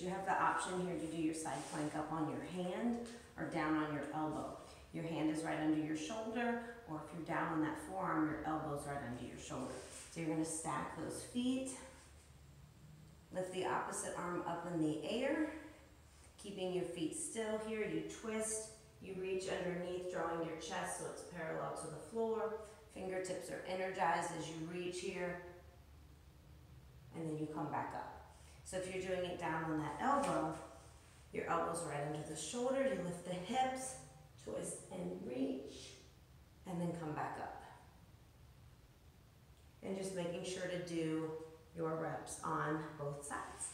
You have the option here to do your side plank up on your hand or down on your elbow. Your hand is right under your shoulder, or if you're down on that forearm, your elbow's right under your shoulder. So you're gonna stack those feet, lift the opposite arm up in the air, keeping your feet still here, you twist, you reach underneath, drawing your chest so it's parallel to the floor. Fingertips are energized as you reach here, and then you come back up. So if you're doing it down on that elbow, your elbows right under the shoulder, you lift the hips, twist and reach, and then come back up. And just making sure to do your reps on both sides.